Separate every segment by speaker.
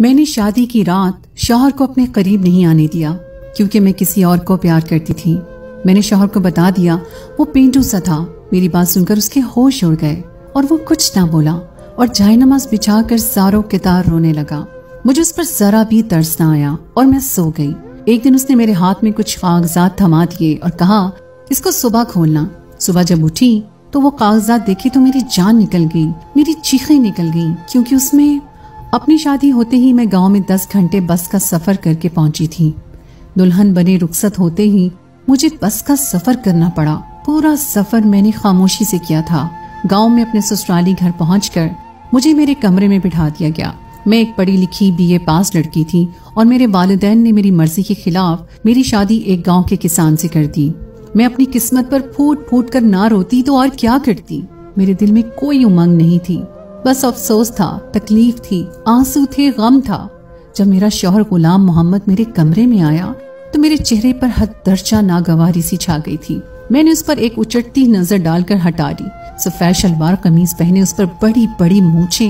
Speaker 1: मैंने शादी की रात शौहर को अपने करीब नहीं आने दिया, क्योंकि मैं किसी और को प्यार करती थी। मैंने शौहर को बता दिया, वो पेंटू सा था। मेरी बात सुनकर उसके होश उड़ गए और वो कुछ ना बोला और जाय नमाज़ बिछा कर सारों कितार रोने लगा। मुझे उस पर जरा भी तरस ना आया और मैं सो गई। एक दिन उसने मेरे हाथ में कुछ कागजात थमा दिए और कहा, इसको सुबह खोलना। सुबह जब उठी तो वो कागजात देखे तो मेरी जान निकल गई, मेरी चीखें निकल गई, क्योंकि उसमें अपनी शादी होते ही मैं गाँव में दस घंटे बस का सफ़र करके पहुँची थी। दुल्हन बने रुखसत होते ही मुझे बस का सफ़र करना पड़ा। पूरा सफ़र मैंने खामोशी से किया था। गाँव में अपने ससुराली घर पहुंचकर मुझे मेरे कमरे में बिठा दिया गया। मैं एक पढ़ी लिखी बीए पास लड़की थी और मेरे वालिदैन ने मेरी मर्ज़ी के खिलाफ मेरी शादी एक गाँव के किसान से कर दी। मैं अपनी किस्मत पर फूट फूट कर ना रोती तो और क्या करती? मेरे दिल में कोई उमंग नहीं थी। बस अफसोस था, तकलीफ़ थी, आँसू थे, गम था। जब मेरा शोहर गुलाम मोहम्मद मेरे कमरे में आया तो मेरे चेहरे पर हद दर्जा नागवारी सी छा गई थी। मैंने उस पर एक उचटती नज़र डालकर हटा दी। सफ़ेद शलवार कमीज पहने उस पर बड़ी बड़ी मूछे,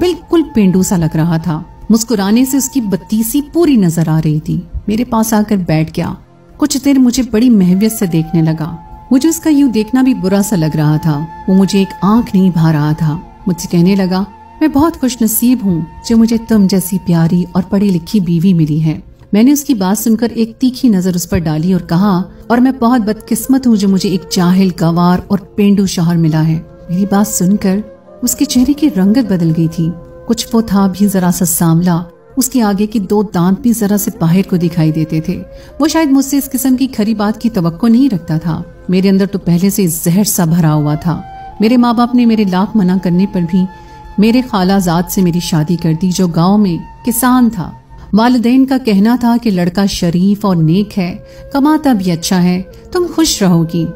Speaker 1: बिल्कुल पेंडू सा लग रहा था। मुस्कुराने से उसकी बत्तीसी पूरी नज़र आ रही थी। मेरे पास आकर बैठ गया। कुछ देर मुझे बड़ी महवियत से देखने लगा। मुझे उसका यूँ देखना भी बुरा सा लग रहा था। वो मुझे एक आँख नहीं भा रहा था। मुझसे कहने लगा, मैं बहुत खुश नसीब हूँ जो मुझे तुम जैसी प्यारी और पढ़ी लिखी बीवी मिली है। मैंने उसकी बात सुनकर एक तीखी नज़र उस पर डाली और कहा, और मैं बहुत बदकिस्मत हूँ जो मुझे एक जाहिल गवार और पेंडू शहर मिला है। मेरी बात सुनकर उसके चेहरे की रंगत बदल गई थी। कुछ वो था भी जरा सा सांवला, उसके आगे की दो दांत भी जरा से बाहर को दिखाई देते थे। वो शायद मुझसे इस किस्म की खरी बात की तो नहीं रखता था। मेरे अंदर तो पहले से जहर सा भरा हुआ था। मेरे माँ बाप ने मेरे लाख मना करने पर भी मेरे खालाजाद से मेरी शादी कर दी, जो गाँव में किसान था। वालदेन का कहना था कि लड़का शरीफ और नेक है, कमाता भी अच्छा है, तुम खुश रहोगी।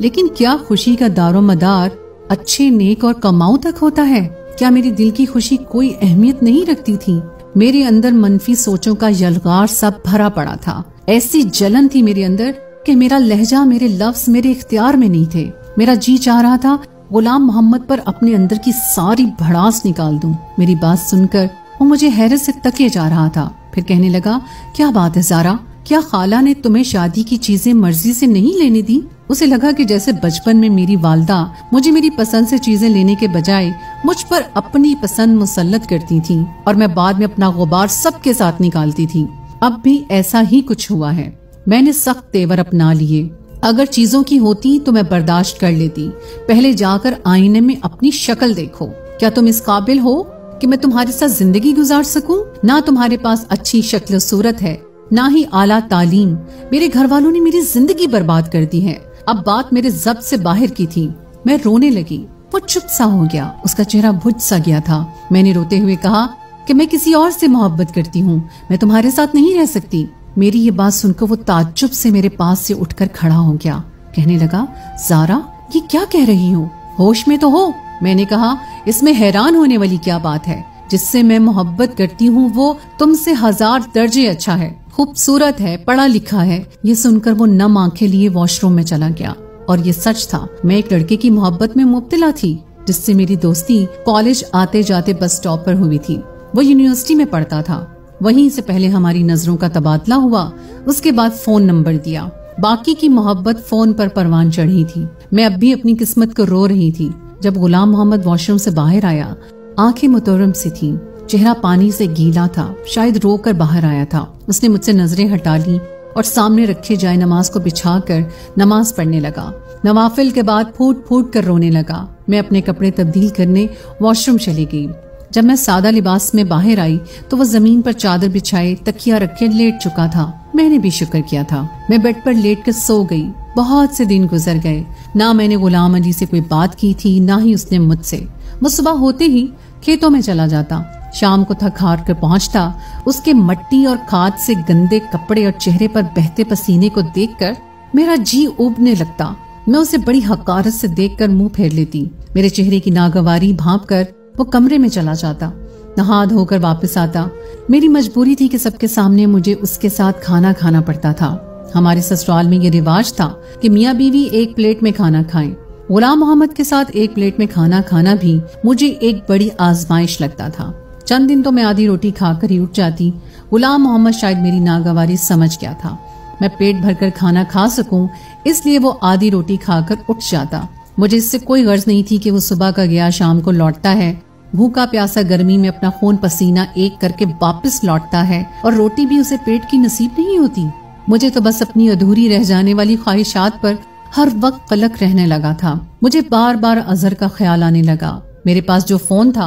Speaker 1: लेकिन क्या खुशी का दारो मदार अच्छे, नेक और कमाऊ तक होता है? क्या मेरी दिल की खुशी कोई अहमियत नहीं रखती थी? मेरे अंदर मनफी सोचों का यलगार सब भरा पड़ा था। ऐसी जलन थी मेरे अंदर कि मेरा लहजा मेरे लफ्ज मेरे इख्तियार में नहीं थे। मेरा जी चाह रहा था गुलाम मोहम्मद पर अपने अंदर की सारी भड़ास निकाल दूँ। मेरी बात सुनकर वो मुझे हैरत से तके जा रहा था। फिर कहने लगा, क्या बात है, जारा? क्या खाला ने तुम्हें शादी की चीज़ें मर्ज़ी से नहीं लेने दी? उसे लगा कि जैसे बचपन में मेरी वालदा मुझे मेरी पसंद से चीज़ें लेने के बजाय मुझ पर अपनी पसंद मुसलत करती थी और मैं बाद में अपना गुबार सबके साथ निकालती थी। अब भी ऐसा ही कुछ हुआ है। मैंने सख्त तेवर अपना लिए। अगर चीज़ों की होती तो मैं बर्दाश्त कर लेती। पहले जाकर आईने में अपनी शक्ल देखो। क्या तुम इस काबिल हो कि मैं तुम्हारे साथ ज़िंदगी गुजार सकूँ? ना तुम्हारे पास अच्छी शक्ल सूरत है, ना ही आला तालीम। मेरे घर वालों ने मेरी ज़िंदगी बर्बाद कर दी है। अब बात मेरे जब्त से बाहर की थी। मैं रोने लगी। वो चुप सा हो गया। उसका चेहरा भुज सा गया था। मैंने रोते हुए कहा कि मैं किसी और से मोहब्बत करती हूँ। मैं तुम्हारे साथ नहीं रह सकती। मेरी ये बात सुनकर वो ताज्जुब से मेरे पास से उठकर खड़ा हो गया। कहने लगा, जारा, ये क्या कह रही हो? होश में तो हो। मैंने कहा, इसमें हैरान होने वाली क्या बात है? जिससे मैं मोहब्बत करती हूँ, वो तुमसे हज़ार दर्जे अच्छा है, खूबसूरत है, पढ़ा लिखा है। ये सुनकर वो नम आँखें लिए वॉशरूम में चला गया। और ये सच था, मैं एक लड़के की मोहब्बत में मुब्तला थी, जिससे मेरी दोस्ती कॉलेज आते जाते बस स्टॉप पर हुई थी। वो यूनिवर्सिटी में पढ़ता था। वहीं से पहले हमारी नज़रों का तबादला हुआ, उसके बाद फ़ोन नंबर दिया। बाकी की मोहब्बत फ़ोन पर परवान चढ़ी थी। मैं अब भी अपनी किस्मत को रो रही थी, जब गुलाम मोहम्मद वॉशरूम से बाहर आया। आँखें मुतरम से थी, चेहरा पानी से गीला था, शायद रो कर बाहर आया था। उसने मुझसे नज़रें हटा ली और सामने रखे जाए नमाज़ को बिछा कर नमाज़ पढ़ने लगा। नवाफिल के बाद फूट फूट कर रोने लगा। मैं अपने कपड़े तब्दील करने वॉशरूम चली गई। जब मैं सादा लिबास में बाहर आई तो वो ज़मीन पर चादर बिछाए, तकिया रखे लेट चुका था। मैंने भी शुक्र किया था। मैं बेड पर लेट कर सो गई। बहुत से दिन गुजर गए। ना मैंने गुलाम अली से कोई बात की थी, ना ही उसने मुझसे। वो सुबह होते ही खेतों में चला जाता। शाम को थक हार कर पहुँचता। उसके मट्टी और खाद से गंदे कपड़े और चेहरे पर बहते पसीने को देखकर मेरा जी उबने लगता। मैं उसे बड़ी हकारत से देखकर मुँह फेर लेती। मेरे चेहरे की नागवारी भाप कर वो कमरे में चला जाता, नहा धोकर वापस आता। मेरी मजबूरी थी कि सबके सामने मुझे उसके साथ खाना खाना पड़ता था। हमारे ससुराल में ये रिवाज था कि मियाँ बीवी एक प्लेट में खाना खाएँ। गुलाम मोहम्मद के साथ एक प्लेट में खाना खाना भी मुझे एक बड़ी आजमाइश लगता था। चंद दिन तो मैं आधी रोटी खाकर ही उठ जाती। गुलाम मोहम्मद शायद मेरी नागवारी समझ गया था। मैं पेट भरकर खाना खा सकूँ, इसलिए वो आधी रोटी खाकर उठ जाता। मुझे इससे कोई गर्ज नहीं थी कि वो सुबह का गया, शाम को लौटता है। भूखा प्यासा गर्मी में अपना खून पसीना एक करके वापस लौटता है और रोटी भी उसे पेट की नसीब नहीं होती। मुझे तो बस अपनी अधूरी रह जाने वाली ख्वाहिशात पर हर वक्त कलक रहने लगा था। मुझे बार बार अजहर का ख्याल आने लगा। मेरे पास जो फ़ोन था,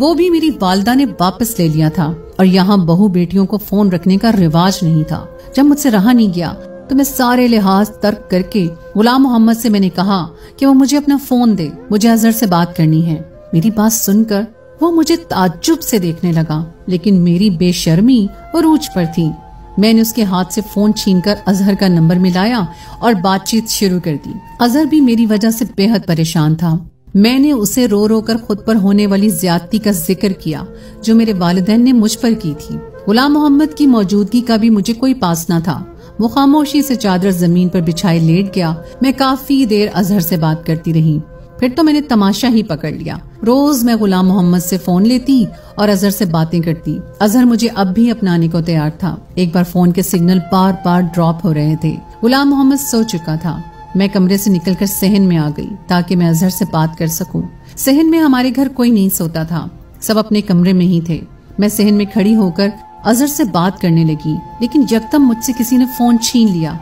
Speaker 1: वो भी मेरी वालदा ने वापस ले लिया था और यहाँ बहु बेटियों को फ़ोन रखने का रिवाज नहीं था। जब मुझसे रहा नहीं गया तो मैं सारे लिहाज तर्क करके गुलाम मोहम्मद से मैंने कहा कि वो मुझे अपना फ़ोन दे, मुझे अजहर से बात करनी है। मेरी बात सुनकर वो मुझे ताज्जुब से देखने लगा, लेकिन मेरी बेशर्मी और ऊंच पर थी। मैंने उसके हाथ से फ़ोन छीनकर अजहर का नंबर मिलाया और बातचीत शुरू कर दी। अजहर भी मेरी वजह से बेहद परेशान था। मैंने उसे रो रो कर खुद पर होने वाली ज्यादती का ज़िक्र किया, जो मेरे वालदेन ने मुझ पर की थी। गुलाम मोहम्मद की मौजूदगी का भी मुझे कोई पास न था। वो खामोशी से चादर ज़मीन पर बिछाए लेट गया। मैं काफ़ी देर अजहर से बात करती रही। फिर तो मैंने तमाशा ही पकड़ लिया। रोज मैं गुलाम मोहम्मद से फ़ोन लेती और अजहर से बातें करती। अजहर मुझे अब भी अपनाने को तैयार था। एक बार फ़ोन के सिग्नल बार बार ड्रॉप हो रहे थे। गुलाम मोहम्मद सो चुका था। मैं कमरे से निकलकर सहन में आ गई ताकि मैं अजहर से बात कर सकूँ। सहन में हमारे घर कोई नहीं सोता था। सब अपने कमरे में ही थे। मैं सहन में खड़ी होकर अजहर से बात करने लगी, लेकिन यकदम मुझसे किसी ने फ़ोन छीन लिया।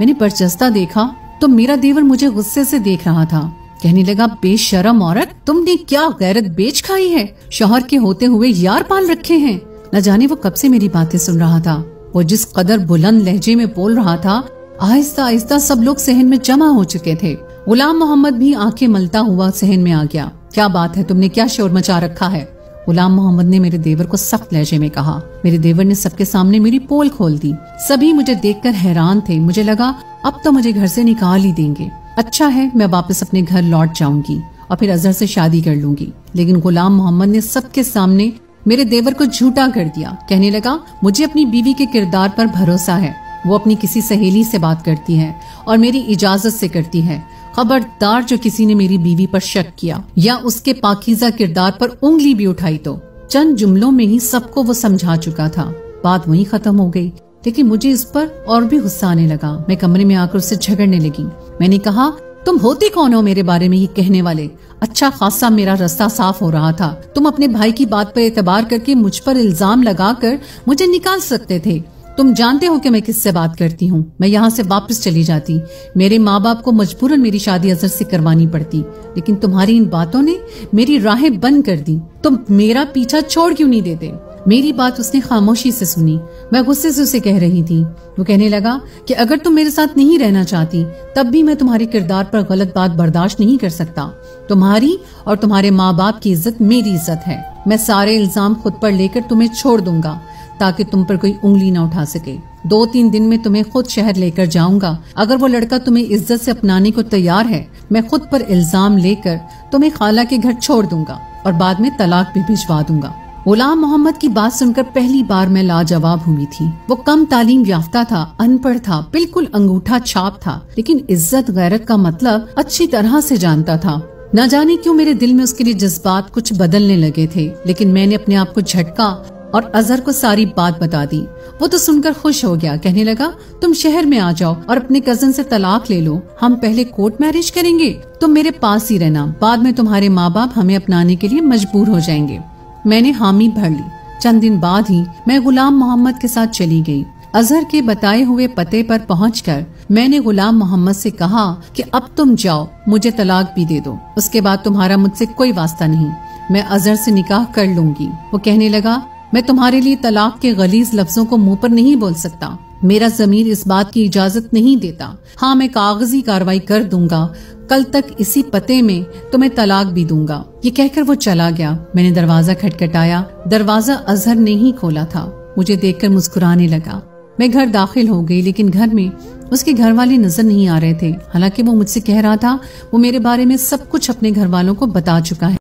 Speaker 1: मैंने बरजस्ता देखा तो मेरा देवर मुझे गुस्से से देख रहा था। कहने लगा, बेशरम औरत, तुमने क्या गैरत बेच खाई है? शोहर के होते हुए यार पाल रखे हैं। न जाने वो कब से मेरी बातें सुन रहा था। वो जिस कदर बुलंद लहजे में बोल रहा था, आहिस्ता आहिस्ता सब लोग सहन में जमा हो चुके थे। गुलाम मोहम्मद भी आँखें मलता हुआ सहन में आ गया। क्या बात है, तुमने क्या शोर मचा रखा है? गुलाम मोहम्मद ने मेरे देवर को सख्त लहजे में कहा। मेरे देवर ने सबके सामने मेरी पोल खोल दी। सभी मुझे देखकर हैरान थे। मुझे लगा, अब तो मुझे घर से निकाल ही देंगे। अच्छा है, मैं वापस अपने घर लौट जाऊँगी और फिर अजहर से शादी कर लूँगी। लेकिन गुलाम मोहम्मद ने सबके सामने मेरे देवर को झूठा कर दिया। कहने लगा, मुझे अपनी बीवी के किरदार पर भरोसा है। वो अपनी किसी सहेली से बात करती है और मेरी इजाज़त से करती है। खबरदार जो किसी ने मेरी बीवी पर शक किया या उसके पाकिजा किरदार पर उंगली भी उठाई तो चंद जुमलों में ही सबको वो समझा चुका था। बात वहीं खत्म हो गई, लेकिन मुझे इस पर और भी गुस्सा आने लगा। मैं कमरे में आकर उससे झगड़ने लगी। मैंने कहा, तुम होते कौन हो मेरे बारे में ये कहने वाले? अच्छा खासा मेरा रास्ता साफ़ हो रहा था। तुम अपने भाई की बात पर एतबार करके मुझ पर इल्ज़ाम लगाकर मुझे निकाल सकते थे। तुम जानते हो कि मैं किससे बात करती हूँ? मैं यहाँ से वापस चली जाती। मेरे माँ बाप को मजबूरन मेरी शादी अजहर से करवानी पड़ती। लेकिन तुम्हारी इन बातों ने मेरी राहें बंद कर दी। तुम मेरा पीछा छोड़ क्यों नहीं देते? मेरी बात उसने खामोशी से सुनी। मैं गुस्से से उसे कह रही थी। वो कहने लगा कि अगर तुम मेरे साथ नहीं रहना चाहती, तब भी मैं तुम्हारे किरदार पर गलत बात बर्दाश्त नहीं कर सकता। तुम्हारी और तुम्हारे माँ बाप की इज़्ज़त मेरी इज़्ज़त है। मैं सारे इल्ज़ाम खुद पर लेकर तुम्हें छोड़ दूँगा। ताकि तुम पर कोई उंगली न उठा सके। दो तीन दिन में तुम्हें खुद शहर लेकर जाऊँगा। अगर वो लड़का तुम्हें इज़्ज़त से अपनाने को तैयार है, मैं खुद पर इल्ज़ाम लेकर तुम्हें खाला के घर छोड़ दूँगा और बाद में तलाक भी भिजवा दूँगा। गुलाम मोहम्मद की बात सुनकर पहली बार मैं लाजवाब हुई थी। वो कम तालीम याफ्ता था, अनपढ़ था, बिल्कुल अंगूठा छाप था, लेकिन इज़्ज़त, गैरत का मतलब अच्छी तरह से जानता था। न जाने क्यों मेरे दिल में उसके लिए जज्बात कुछ बदलने लगे थे, लेकिन मैंने अपने आप को झटका और अजहर को सारी बात बता दी। वो तो सुनकर खुश हो गया, कहने लगा, तुम शहर में आ जाओ और अपने कज़न से तलाक ले लो। हम पहले कोर्ट मैरिज करेंगे, तुम मेरे पास ही रहना। बाद में तुम्हारे माँ बाप हमें अपनाने के लिए मजबूर हो जाएँगे। मैंने हामी भर ली। चंद दिन बाद ही मैं गुलाम मोहम्मद के साथ चली गई। अजहर के बताए हुए पते पर पहुंचकर मैंने गुलाम मोहम्मद से कहा कि, अब तुम जाओ, मुझे तलाक भी दे दो। उसके बाद तुम्हारा मुझसे कोई वास्ता नहीं। मैं अजहर से निकाह कर लूँगी। वो कहने लगा मैं तुम्हारे लिए तलाक के गलीज लफ्जों को मुँह पर नहीं बोल सकता। मेरा जमीर इस बात की इजाज़त नहीं देता। हाँ मैं कागज़ी कार्रवाई कर दूँगा। कल तक इसी पते में तुम्हें तलाक भी दूँगा। ये कहकर वो चला गया। मैंने दरवाज़ा खटखटाया। दरवाज़ा अजहर ने ही खोला था। मुझे देखकर मुस्कुराने लगा। मैं घर दाखिल हो गई, लेकिन घर में उसके घर वाले नज़र नहीं आ रहे थे। हालाँकि वो मुझसे कह रहा था, वो मेरे बारे में सब कुछ अपने घर वालों को बता चुका है।